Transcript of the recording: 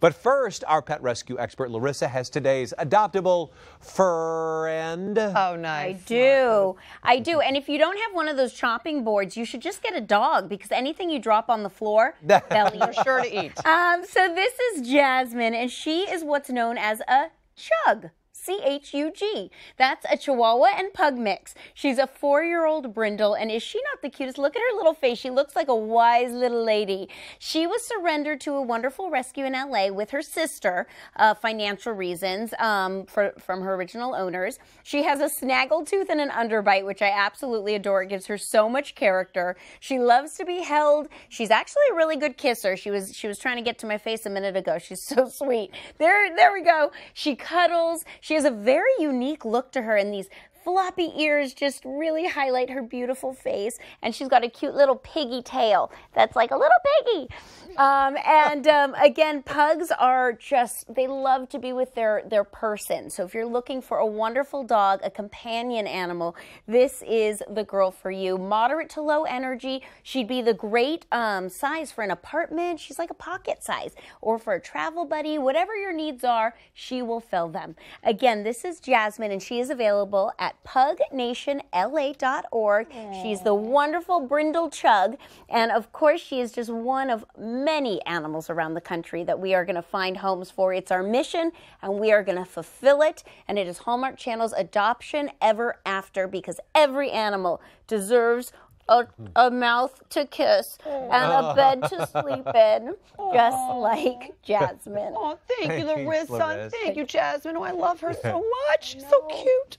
But first, our pet rescue expert Larissa has today's adoptable friend. Oh, nice. I do. I do. And if you don't have one of those chopping boards, you should just get a dog because anything you drop on the floor, they'll They're sure to eat. Um, so this is Jasmine, and she is what's known as a chug. C H U G. That's a Chihuahua and Pug mix. She's a four year old brindle, and is she not the cutest? Look at her little face. She looks like a wise little lady. She was surrendered to a wonderful rescue in LA with her sister, uh, financial reasons um, for, from her original owners. She has a snaggletooth and an underbite, which I absolutely adore. It gives her so much character. She loves to be held. She's actually a really good kisser. She was she was trying to get to my face a minute ago. She's so sweet. There there we go. She cuddles. She has a very unique look to her, in these floppy ears just really highlight her beautiful face. And she's got a cute little piggy tail that's like a little piggy. Um, and um, again, pugs are just, they love to be with their, their person. So if you're looking for a wonderful dog, a companion animal, this is the girl for you. Moderate to low energy. She'd be the great um, size for an apartment. She's like a pocket size. Or for a travel buddy, whatever your needs are, she will fill them. Again, this is Jasmine, and she is available at pugnationla.org. She's the wonderful Brindle Chug. And of course, she is just one of many animals around the country that we are going to find homes for. It's our mission, and we are going to fulfill it. And it is Hallmark Channel's Adoption Ever After because every animal deserves a, a mouth to kiss and a bed to sleep in, just like Jasmine. Oh, thank you, Thanks, Larissa. Larissa. Thank you, Jasmine. Oh, I love her so much. So cute.